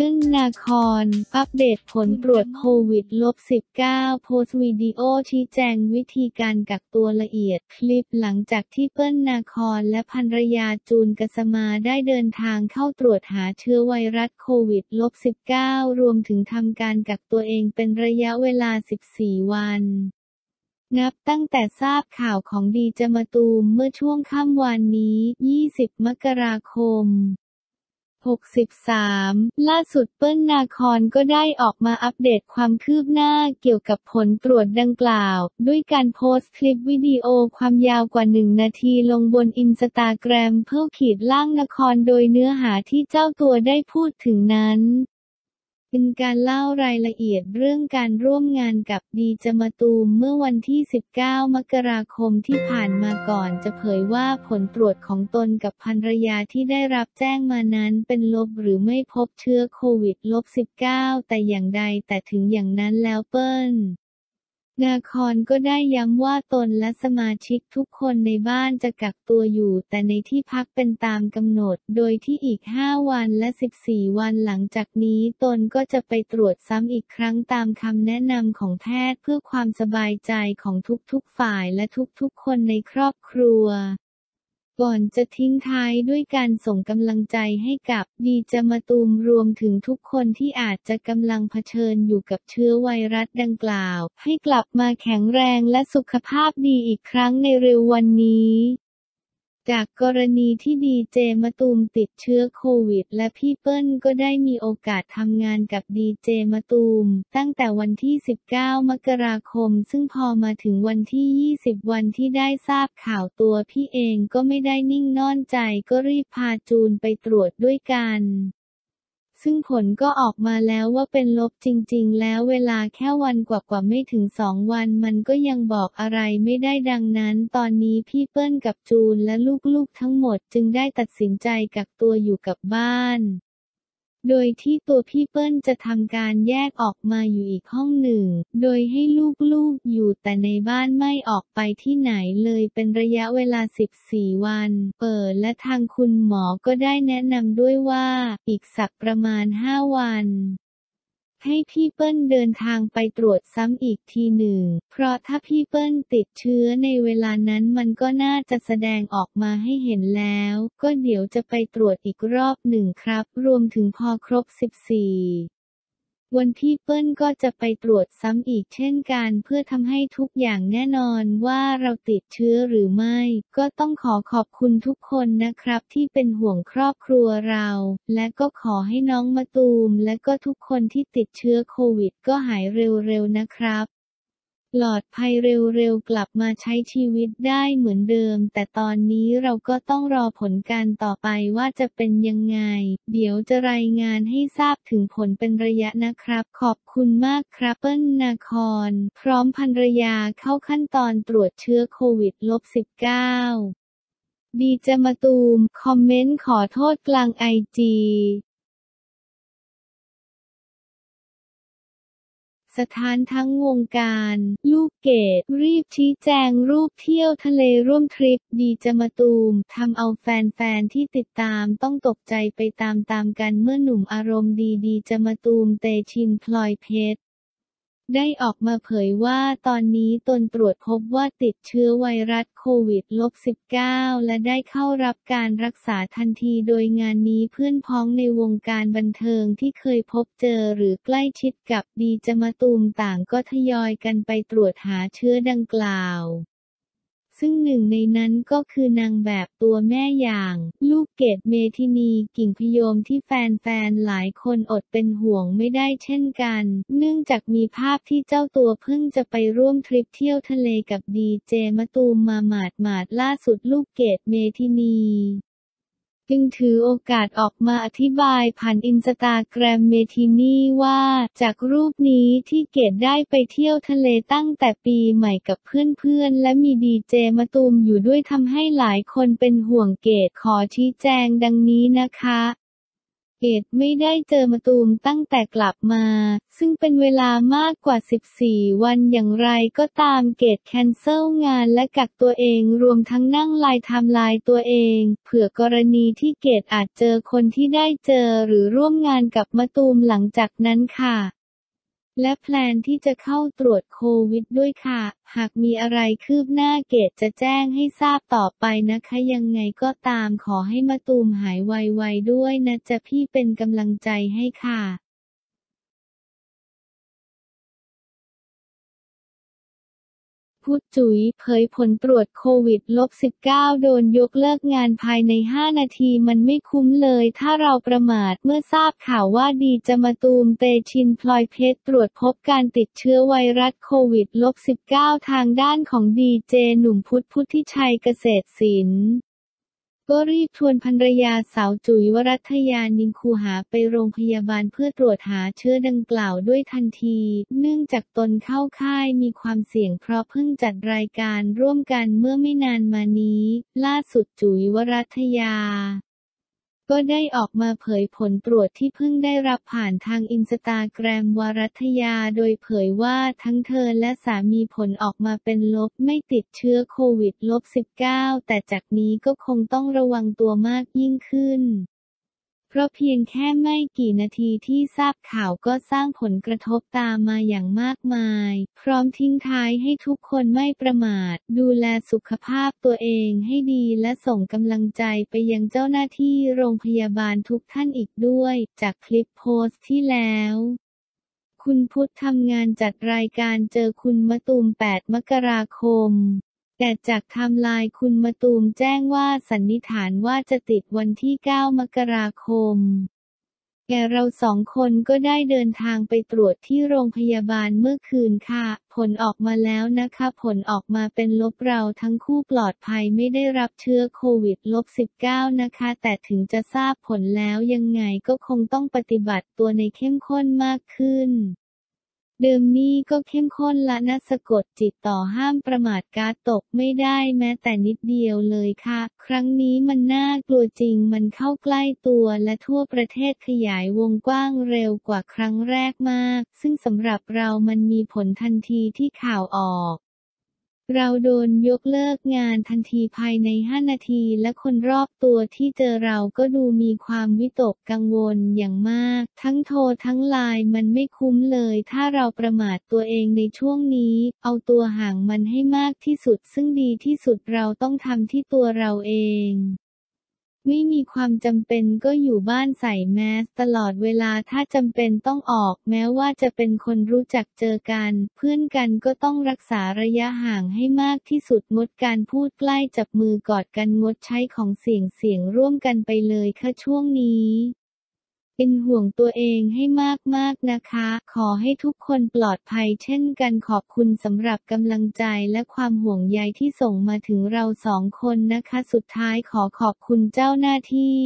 อึ้งนาคอนอัปเดตผลตรวจโควิดลบ 19 โพสต์วิดีโอชี้แจงวิธีการกักตัวละเอียด คลิปหลังจากที่เปิ้ลนาคอนและภรรยาจูนกสมาได้เดินทางเข้าตรวจหาเชื้อไวรัสโควิดลบ 19 รวมถึงทำการกักตัวเองเป็นระยะเวลา 14 วันนับตั้งแต่ทราบข่าวของดีจมาตูมเมื่อช่วงค่ำวันนี้ 20 มกราคม 63 ล่าสุดเปิ้ลนาครก็ได้ออกมาอัปเดตความคืบหน้าเกี่ยวกับผลตรวจดังกล่าว ด้วยการโพสต์คลิปวิดีโอความยาวกว่าหนึ่งนาทีลงบนอินสตาแกรมเปิ้ลขีดล่างนาครโดยเนื้อหาที่เจ้าตัวได้พูดถึงนั้น เป็นการเล่ารายละเอียดเรื่องการร่วมงานกับดีเจมะตูมเมื่อวันที่ 19 มกราคมที่ผ่านมาก่อนจะเผยว่าผลตรวจของตนกับภรรยาที่ได้รับแจ้งมานั้นเป็นลบหรือไม่พบเชื้อโควิดลบ19 แต่อย่างใดแต่ถึงอย่างนั้นแล้วเปิ้ล นาคอนก็ได้ย้ำว่าตนและสมาชิกทุกคนในบ้านจะกักตัวอยู่ แต่ในที่พักเป็นตามกำหนด โดยที่อีก 5 วันและ 14 วันหลังจากนี้ตนก็จะไปตรวจซ้ำอีกครั้งตามคำแนะนำของแพทย์เพื่อความสบายใจของทุกๆฝ่ายและทุกๆคนในครอบครัว ก่อนจะทิ้งท้ายด้วยการส่งกำลังใจให้กับดีจมาตูมรวมถึงทุกคนที่อาจจะกำลังเผชิญอยู่กับเชื้อไวรัสดังกล่าว ให้กลับมาแข็งแรงและสุขภาพดีอีกครั้งในเร็ววันนี้ จากกรณีที่ดีเจมะตูมติดเชื้อโควิด และพี่เปิ้ลก็ได้มีโอกาสทำงานกับดีเจมะตูม ตั้งแต่วันที่ 19 มกราคม ซึ่งพอมาถึงวันที่ 20 วันที่ได้ทราบข่าวตัวพี่เองก็ไม่ได้นิ่งนอนใจก็รีบพาจูนไปตรวจด้วยกัน ซึ่งผลก็ออกมาแล้วว่าเป็นลบจริง ๆ แล้วเวลาแค่วันกว่าๆไม่ถึงสองวันมันก็ยังบอกอะไรไม่ได้ดังนั้น ตอนนี้พี่เปิ้ลกับจูนและลูกๆทั้งหมดจึงได้ตัดสินใจกักตัวอยู่กับบ้าน โดยที่ตัวพี่เปิ้ลจะทำการแยกออกมาอยู่อีกห้องหนึ่ง โดยให้ลูกๆอยู่แต่ในบ้านไม่ออกไปที่ไหนเลยเป็นระยะเวลา 14 วัน เปิดและทางคุณหมอก็ได้แนะนำด้วยว่า อีกสักประมาณ 5 วัน ให้พี่เปิ้ลเดินทางไปตรวจซ้ำอีกทีหนึ่ง เพราะถ้าพี่เปิ้ลติดเชื้อในเวลานั้นมันก็น่าจะแสดงออกมาให้เห็นแล้ว ก็เดี๋ยวจะไปตรวจอีกรอบหนึ่งครับ รวมถึงพอครบ 14 วันที่เปิ้ลก็จะไปตรวจซ้ำอีกเช่นกันเพื่อทำให้ทุกอย่างแน่นอนว่าเราติดเชื้อหรือไม่ ก็ต้องขอขอบคุณทุกคนนะครับ ที่เป็นห่วงครอบครัวเรา และก็ขอให้น้องมาตูม และก็ทุกคนที่ติดเชื้อโควิดก็หายเร็วๆนะครับ ปลอดภัยเร็วๆ กลับมาใช้ชีวิตได้เหมือนเดิม แต่ตอนนี้เราก็ต้องรอผลการต่อไปว่าจะเป็นยังไง เดี๋ยวจะรายงานให้ทราบถึงผลเป็นระยะนะครับ ขอบคุณมากครับเปิ้ลนาคอนพร้อมภรรยาเข้าขั้นตอนตรวจเชื้อโควิด -19 ดีจะมาตูม คอมเมนต์ขอโทษกลางไอจี สถานทั้งวงการ ลูกเกดรีบชี้แจงรูปเที่ยวทะเลร่วมทริปดีจะมาตูมทำเอาแฟนๆที่ติดตามต้องตกใจไปตามๆกันเมื่อหนุ่มอารมณ์ดีดีจะมาตูมเตชินพลอยเพชร ได้ออกมาเผยว่าตอนนี้ตนตรวจพบว่าติดเชื้อไวรัสโควิด -19 และได้เข้ารับการรักษาทันทีโดยงานนี้เพื่อนพ้องในวงการบันเทิงที่เคยพบเจอหรือใกล้ชิดกับดีจมาตูมต่างก็ทยอยกันไปตรวจหาเชื้อดังกล่าว ซึ่งหนึ่งในนั้นก็คือนางแบบตัวแม่อย่าง ลูกเกดเมทินีกิ่งโพยมที่แฟนๆหลายคนอดเป็นห่วงไม่ได้เช่นกัน เนื่องจากมีภาพที่เจ้าตัวเพิ่งจะไปร่วมทริปเที่ยวทะเลกับดีเจมะตูมมาหมาดหมาดล่าสุดลูกเกดเมทินี จึงถือโอกาสออกมาอธิบายผ่านอินสตาแกรมเมทินี่ว่า จากรูปนี้ที่เกดได้ไปเที่ยวทะเลตั้งแต่ปีใหม่กับเพื่อนๆ และมีดีเจมาตูมอยู่ด้วยทำให้หลายคนเป็นห่วงเกดขอชี้แจงดังนี้นะคะ เกตไม่ได้เจอมาตูมตั้งแต่กลับมา ซึ่งเป็นเวลามากกว่า 14 วันอย่างไรก็ตามเกตแคนเซิลงานและกักตัวเองรวมทั้งนั่งไลน์ทำไลน์ตัวเอง เผื่อกรณีที่เกตอาจเจอคนที่ได้เจอหรือร่วมงานกับมาตูมหลังจากนั้นค่ะ และแพลนที่จะเข้าตรวจโควิดด้วยค่ะ หากมีอะไรคืบหน้าเกตจะแจ้งให้ทราบต่อไปนะคะ ยังไงก็ตามขอให้มาตูมหายไวๆด้วยนะจะพี่เป็นกำลังใจให้ค่ะ พุทธจุ๋ยเผยผลตรวจโควิดลบ 19 โดนยกเลิกงานภายใน 5 นาทีมันไม่คุ้มเลย ถ้าเราประมาทเมื่อทราบข่าวว่าดีจะมาตูมเตชินพลอยเพชรตรวจพบการติดเชื้อไวรัสโควิดลบ 19 ทางด้านของดีเจหนุ่มพุทธพุทธิชัยเกษตรศิลป์ ก็รีบชวนภรรยาสาวจุ๋ยวรัตยานินคูหาไปโรงพยาบาลเพื่อตรวจหาเชื้อดังกล่าวด้วยทันที เนื่องจากตนเข้าค่ายมีความเสี่ยงเพราะเพิ่งจัดรายการร่วมกันเมื่อไม่นานมานี้ ล่าสุดจุ๋ยวรัตยา ก็ได้ออกมาเผยผลตรวจที่เพิ่งได้รับผ่านทางอินสตาแกรมวรัทยาโดยเผยว่าทั้งเธอและสามีผลออกมาเป็นลบไม่ติดเชื้อโควิดลบ -19 แต่จากนี้ก็คงต้องระวังตัวมากยิ่งขึ้น เพราะเพียงแค่ไม่กี่นาทีที่ทราบข่าวก็สร้างผลกระทบตามมาอย่างมากมาย พร้อมทิ้งท้ายให้ทุกคนไม่ประมาท ดูแลสุขภาพตัวเองให้ดีและส่งกำลังใจไปยังเจ้าหน้าที่โรงพยาบาลทุกท่านอีกด้วย จากคลิปโพสต์ที่แล้วคุณพุฒทำงานจัดรายการเจอคุณมะตูม 8 มกราคม แต่จากไทม์ไลน์คุณมะตูมแจ้งว่าสันนิษฐานว่าจะติดวันที่ 9 มกราคม แกเราสองคนก็ได้เดินทางไปตรวจที่โรงพยาบาลเมื่อคืนค่ะ ผลออกมาแล้วนะคะ ผลออกมาเป็นลบเราทั้งคู่ปลอดภัยไม่ได้รับเชื้อโควิดลบ -19 นะคะ แต่ถึงจะทราบผลแล้วยังไงก็คงต้องปฏิบัติตัวในเข้มข้นมากขึ้น เดิมนี่ก็เข้มข้นละนะสะกดจิตต่อห้ามประมาทการตกไม่ได้แม้แต่นิดเดียวเลยค่ะ ครั้งนี้มันน่ากลัวจริงมันเข้าใกล้ตัวและทั่วประเทศขยายวงกว้างเร็วกว่าครั้งแรกมาก ซึ่งสำหรับเรามันมีผลทันทีที่ข่าวออก เราโดนยกเลิกงานทันทีภายใน 5 นาที และคนรอบตัวที่เจอเราก็ดูมีความวิตกกังวลอย่างมาก ทั้งโทรทั้งไลน์มันไม่คุ้มเลย ถ้าเราประมาทตัวเองในช่วงนี้ เอาตัวห่างมันให้มากที่สุด ซึ่งดีที่สุดเราต้องทำที่ตัวเราเอง ไม่มีความจำเป็นก็อยู่บ้านใส่แมสตลอดเวลาถ้าจำเป็นต้องออก แม้ว่าจะเป็นคนรู้จักเจอกัน เพื่อนกันก็ต้องรักษาระยะห่างให้มากที่สุดงดการพูดใกล้จับมือกอดกันงดใช้ของเสียงเสียงร่วมกันไปเลยค่ะช่วงนี้ เป็นห่วงตัวเองให้มากๆนะคะ ขอให้ทุกคนปลอดภัยเช่นกันขอบคุณสำหรับกำลังใจและความห่วงใยที่ส่งมาถึงเราสองคนนะคะ สุดท้ายขอขอบคุณเจ้าหน้าที่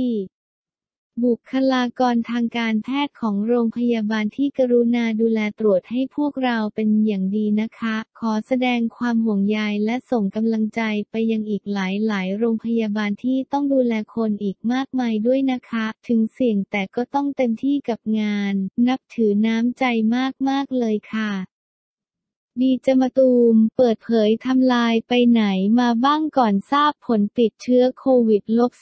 บุคลากรทางการแพทย์ของโรงพยาบาลที่กรุณาดูแลตรวจให้พวกเราเป็นอย่างดีนะคะ ขอแสดงความห่วงใยและส่งกำลังใจไปยังอีกหลายหลายโรงพยาบาลที่ต้องดูแลคนอีกมากมายด้วยนะคะ ถึงเสี่ยงแต่ก็ต้องเต็มที่กับงาน นับถือน้ำใจมากๆเลยค่ะ ดีจมาตูม เปิดเผยทำลายไปไหนมาบ้างก่อนทราบผลติดเชื้อโควิดลบ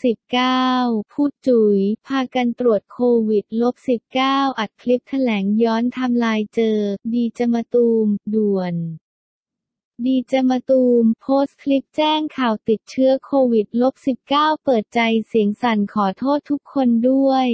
19พูดจุ๋ย พากันตรวจโควิดลบ19อัดคลิปแถลงย้อนทำลายเจอ ดีจมาตูม ด่วนดีจมาตูม โพสต์คลิปแจ้งข่าวติดเชื้อโควิดลบ19เปิดใจเสียงสั่นขอโทษทุกคนด้วย